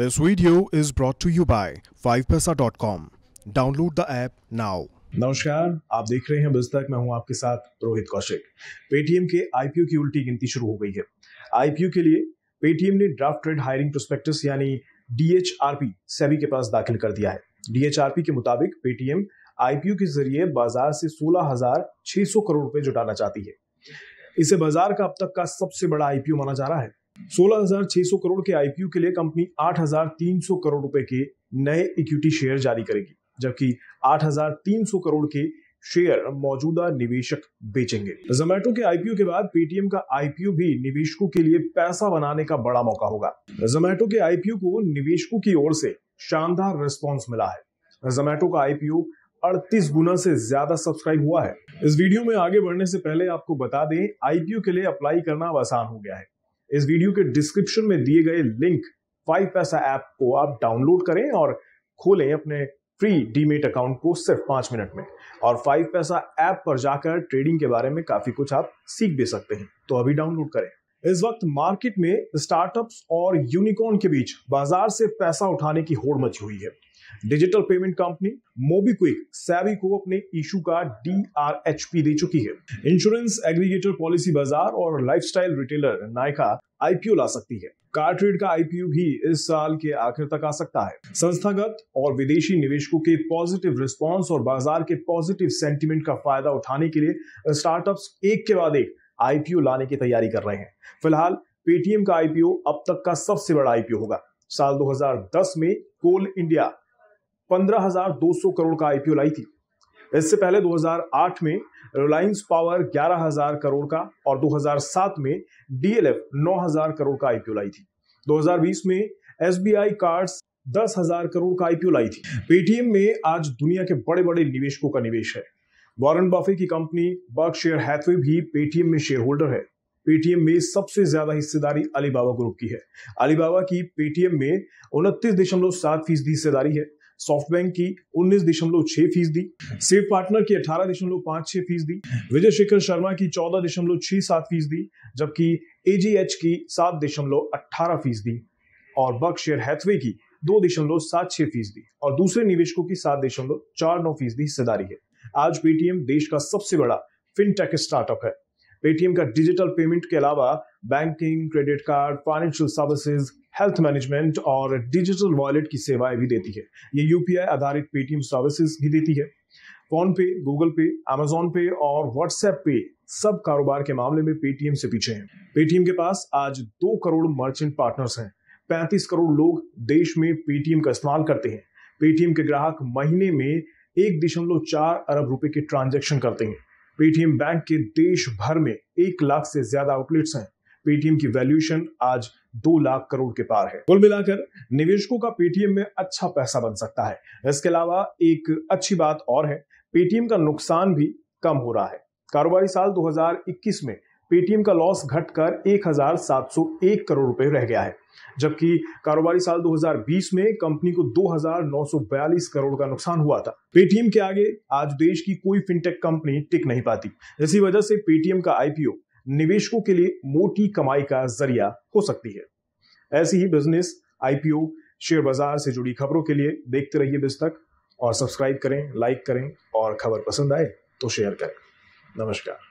This video is brought to you by 5paisa.com. Download the app now. नमस्कार आप देख रहे हैं बिजतक मैं हूँ आपके साथ रोहित कौशिक। पेटीएम के आईपीओ की उल्टी गिनती शुरू हो गई है। आईपीओ के लिए पेटीएम ने ड्राफ्ट ट्रेड हायरिंग प्रोस्पेक्टस यानी डीएचआरपी सेबी के पास दाखिल कर दिया है। डीएचआरपी के मुताबिक पेटीएम आईपीओ के ज़रिए बाज़ार से 16,600 करोड़ रुपए जुटाना चाहती है। इसे बाज़ार का अब तक का सबसे बड़ा आईपीओ माना जा रहा है। 16,600 करोड़ के आईपीओ के लिए कंपनी 8,300 करोड़ रुपए के नए इक्विटी शेयर जारी करेगी जबकि 8,300 करोड़ के शेयर मौजूदा निवेशक बेचेंगे। जोमेटो के आईपीओ के बाद पेटीएम का आईपीओ भी निवेशकों के लिए पैसा बनाने का बड़ा मौका होगा। जोमेटो के आईपीओ को निवेशकों की ओर से शानदार रिस्पॉन्स मिला है। जोमेटो का आईपीओ 38 गुना से ज़्यादा सब्सक्राइब हुआ है। इस वीडियो में आगे बढ़ने से पहले आपको बता दें आईपीओ के लिए अप्लाई करना अब आसान हो गया है। इस वीडियो के डिस्क्रिप्शन में दिए गए लिंक फाइव पैसा ऐप को आप डाउनलोड करें और खोलें अपने फ्री डीमेट अकाउंट को सिर्फ़ पाँच मिनट में। और फाइव पैसा ऐप पर जाकर ट्रेडिंग के बारे में काफ़ी कुछ आप सीख भी सकते हैं। तो अभी डाउनलोड करें। इस वक्त मार्केट में स्टार्टअप्स और यूनिकॉर्न के बीच बाज़ार से पैसा उठाने की होड़ मची हुई है। Digital payment company MobiKwik SEBI को अपने इशू का डीआरएचपी दे चुकी है। इंश्योरेंस, एग्रीगेटर, पॉलिसी बाज़ार और लाइफस्टाइल रिटेलर नायका आईपीओ ला सकती है। कार ट्रेड का आईपीओ भी इस साल के आखिर तक आ सकता है। संस्थागत और विदेशी निवेशकों के पॉजिटिव रिस्पांस और बाज़ार के पॉजिटिव सेंटीमेंट का फ़ायदा उठाने के लिए स्टार्टअप्स एक के बाद एक आईपीओ लाने की तैयारी कर रहे हैं। फ़िलहाल पेटीएम का आईपीओ अब तक का सबसे बड़ा आईपीओ होगा। साल 2010 में कोल इंडिया 15,200 करोड़ का आईपीओ लाई थी। इससे पहले 2008 में रिलायंस पावर 11,000 करोड़ का और 2007 में डीएलएफ 9,000 करोड़ का आईपीओ लाई थी। 2020 में एसबीआई कार्ड्स दस हज़ार करोड़ का आईपीओ लाई थी। पेटीएम में आज दुनिया के बड़े बड़े निवेशकों का निवेश है। वॉरेन बफे की कंपनी बर्कशेयर हैथवे भी पेटीएम में शेयर होल्डर है। पेटीएम में सबसे ज़्यादा हिस्सेदारी अलीबाबा ग्रुप की है। अलीबाबा की पेटीएम में उनतीस दशमलव सात फ़ीसदी हिस्सेदारी है। सॉफ्ट बैंक की उन्नीस दशमलव छह फ़ीसदी। सेफ़ पार्टनर की अठारह दशमलव पाँच छह फ़ीसदी। विजय शेखर शर्मा की चौदह दशमलव छह सात फ़ीसदी, जबकि एजीएच की सात दशमलव अट्ठारह फ़ीसदी और बक शेयर हैथवे की दो दशमलव सात छह फ़ीसदी और दूसरे निवेशकों की सात दशमलव चार नौ फ़ीसदी हिस्सेदारी है। आज पेटीएम देश का सबसे बड़ा फिनटेक स्टार्टअप है। पेटीएम का डिजिटल पेमेंट के अलावा banking credit card financial services health management और डिजिटल वॉलेट की सेवाएँ भी देती है। ये यूपीआई आधारित पेटीएम सर्विसेज़ भी देती है। फ़ोन पे गूगल पे अमेजोन पे और व्हाट्सएप पे सब कारोबार के मामले में पेटीएम से पीछे हैं। पेटीएम के पास आज दो करोड़ मर्चेंट पार्टनर्स हैं। पैंतीस करोड़ लोग देश में पेटीएम का इस्तेमाल करते हैं। पेटीएम के ग्राहक महीने में एक दशमलव चार अरब रुपए के ट्रांजेक्शन करते हैं। पेटीएम बैंक के देश भर में एक लाख से ज़्यादा आउटलेट्स हैं। पेटीएम की वैल्यूएशन आज दो लाख करोड़ के पार है। कुल मिलाकर निवेशकों का पेटीएम में अच्छा पैसा बन सकता है। इसके अलावा एक अच्छी बात और है, पेटीएम का नुकसान भी कम हो रहा है। कारोबारी साल 2021 में पेटीएम का लॉस घटकर 1701 करोड़ रुपए रह गया है, जबकि कारोबारी साल 2020 में कंपनी को 2942 करोड़ का नुकसान हुआ था। पेटीएम के आगे आज देश की कोई फिनटेक कंपनी टिक नहीं पाती। इसी वजह से पेटीएम का आईपीओ निवेशकों के लिए मोटी कमाई का ज़रिया हो सकती है। ऐसी ही बिज़नेस आईपीओ शेयर बाज़ार से जुड़ी खबरों के लिए देखते रहिए बिज तक और सब्सक्राइब करें लाइक करें और खबर पसंद आए तो शेयर करें। नमस्कार।